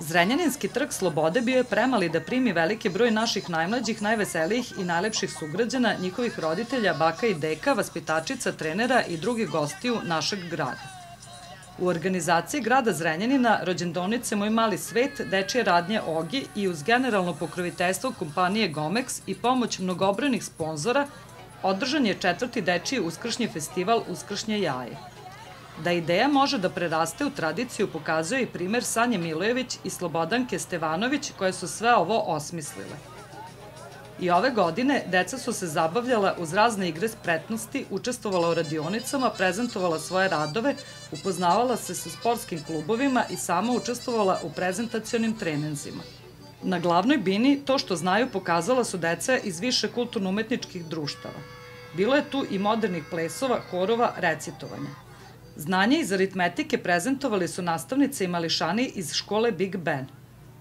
Zrenjaninski trg Slobode bio je premali da primi veliki broj naših najmlađih, najveselijih i najlepših sugrađana, njihovih roditelja, baka i deka, vaspitačica, trenera i drugih gostiju našeg grada. U organizaciji grada Zrenjanina, rođendonice Moj mali svet, dečije radnje Ogi i uz generalno pokroviteljstvo kompanije Gomex i pomoć mnogobrojnih sponzora, održan je četvrti dečiji uskršnji festival Uskršnje jaje. Da ideja može da preraste u tradiciju pokazuje i primer Sanje Milojević i Slobodanke Stevanović koje su sve ovo osmislile. I ove godine deca su se zabavljala uz razne igre spretnosti, učestvovala u radionicama, prezentovala svoje radove, upoznavala se sa sportskim klubovima i sama učestvovala u prezentacionim treninzima. Na glavnoj bini to što znaju pokazala su deca iz više kulturno-umetničkih društava. Bilo je tu i modernih plesova, horova, recitovanja. Znanje iz aritmetike prezentovali su nastavnice i mališani iz škole Big Ben.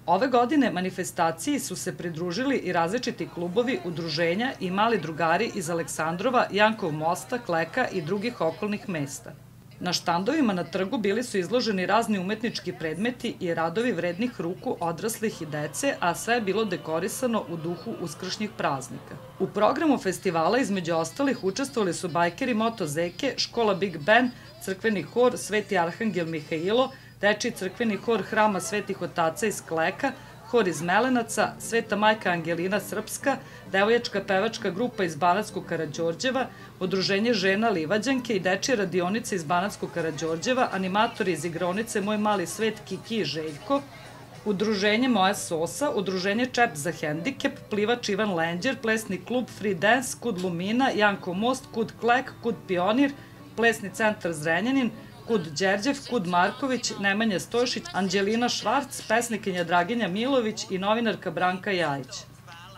Ove godine manifestaciji su se pridružili i različiti klubovi, udruženja i mali drugari iz Aleksandrova, Jankov mosta, Kleka i drugih okolnih mesta. Na štandovima na trgu bili su izloženi razni umetnički predmeti i radovi vrednih ruku odraslih i dece, a sve je bilo dekorisano u duhu uskršnjih praznika. U programu festivala između ostalih učestvovali su bajkeri Moto Zeke, škola Big Ben, crkveni hor Sveti Arhangel Mihailo, Deči crkveni hor Hrama Svetih Otaca iz Kleka, hor iz Melenaca, Sveta majka Angelina Srpska, devojačka pevačka grupa iz Banatskog Karadžorđeva, Udruženje žena Livađanke i dečje radionice iz Banatskog Karadžorđeva, animatori iz igronice Moj mali svet Kiki i Željko, Udruženje Moja Sosa, Udruženje Čep za hendikep, plivač Ivan Lenđer, plesni klub Free Dance, Kud Lumina, Janko Most, Kud Klek, Kud Pionir, Plesni centar Zrenjanin, Kud Đerđev, Kud Marković, Nemanja Stojšić, Anđelina Švarc, pesnikinja Draginja Milović i novinarka Branka Jajić.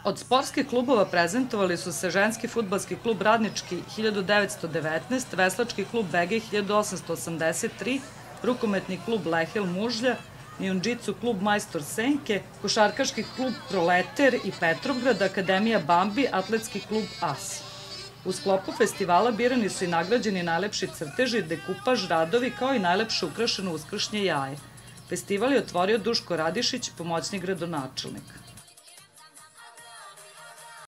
Od sportskih klubova prezentovali su se ženski futbalski klub Radnički 1919, veslački klub BG 1883, rukometni klub Lehel Mužlja, Nijunđicu klub Majstor Senke, košarkaški klub Proleter i Petrograd, Akademija Bambi, atletski klub AS. U sklopu festivala birani su i nagrađeni najlepši crteži, dekupaž, radovi kao i najlepše ukrašeno uskršnje jaje. Festival je otvorio Duško Radišić, pomoćni gradonačelnik.